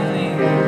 darling.